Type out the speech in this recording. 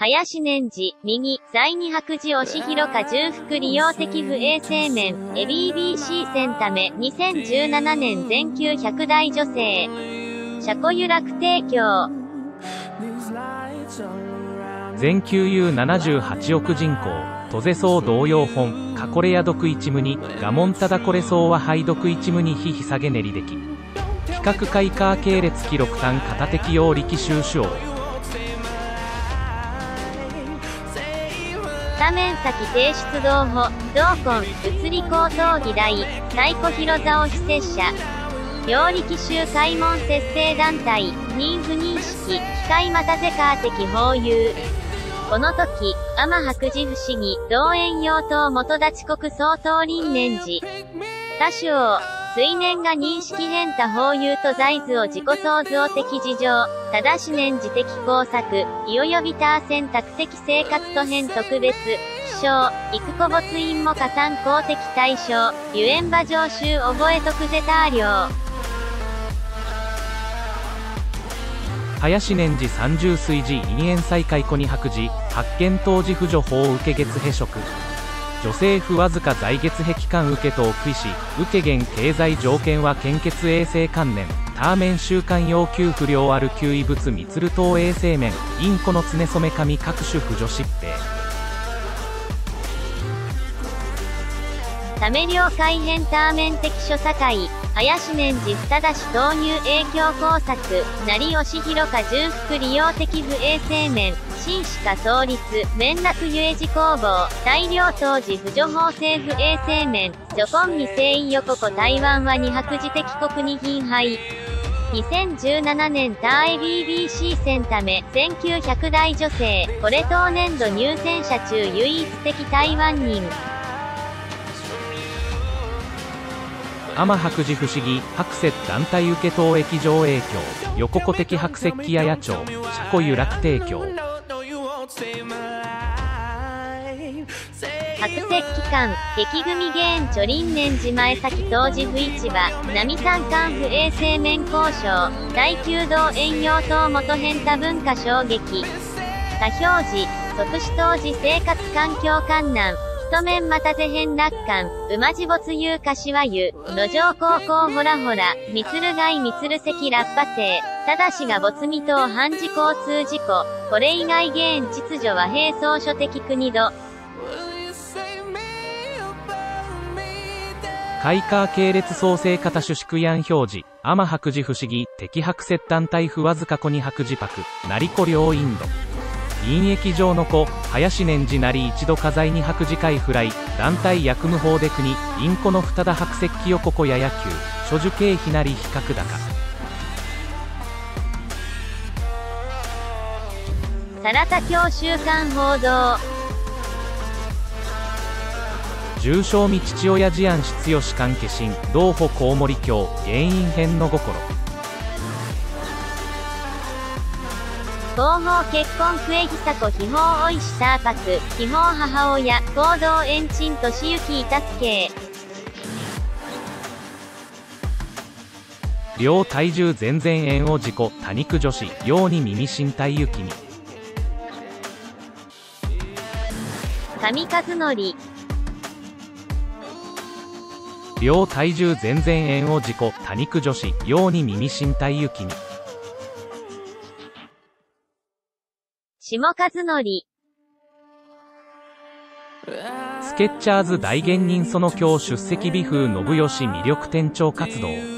林年次、右、在二白寺押広か重複利用的不衛生面、ABBC 線ため、2017年全球100代女性。車庫由楽提供。全球有78億人口、トゼソウ同様本、カコレヤ毒一無に、ガモンタダコレソウは廃毒一無に非ひ下げ練りでき。企画開花系列記録単片適用力収集多面先提出同歩、同根、物理高等議題、太鼓広沢非接者。両力衆開門節制団体、認不認識、機械またぜか的法有。この時、天白寺不思議、同園用等元立国総統輪年時。多少、水年が認識変多法有と財図を自己創造的事情、ただし年次的工作、いよよびた選択的生活と変特別、気象、幾個没因も加算公的対象、ゆえんば常習覚え特ゼター量。林年次三十水寺陰縁再開庫に白寺発見当時扶助法受け月へ職女性不わずか在月壁間受けと食いし受け減経済条件は献血衛生関連ターメン週間要求不良ある給異物ミツル等衛生面。インコの常染紙各種駆除疾病ため了解変ターメン的諸境林年次ただし投入影響工作、成吉広か重複利用的不衛生面、新歯科創立、面落ゆえじ工房、大量当時扶助法政府衛生面、ジョコン未誠意横国台湾は二白自的国に品杯。2017年ター BBC 戦ため、1900代女性、これ当年度入選者中唯一的台湾人。天白寺不思議白石団体受け等駅上影響横古的白石木屋野町車庫由楽提供白石期間、激組ゲーンチョリン年次前先当時不市場、波山間不衛生面交渉、大弓道遠洋等元変多文化衝撃。多表示、即死当時生活環境観難、一面またぜ変楽観、馬地没遊柏湯、路上高校ほらほら、みつる街みつる関ラッパ生、ただしが没未等半事交通事故、これ以外原秩序は並走書的国土。開花系列創生型主宿案表示、天白寺不思議、敵白接団体不わずか子に白寺泊、成子領インド。陰液上の子、林年次なり一度火災に白次会フライ、団体役務法で国、インコの二田白石器横子や野球、諸受経費なり比較高。サラタ教週刊報道。重症未父親事案失与士官化身、同歩コウモリ教、原因編の心。合法結婚クエギサコ秘宝おいしターパク、秘宝母親、行動延賃としゆきいたすけ両体重全然円を事故、多肉女子、陽に耳身体行きに。神和則。両体重全然円を事故、多肉女子、陽に耳身体行きに。下和則。スケッチャーズ大芸人その今日出席美風信義魅力店長活動。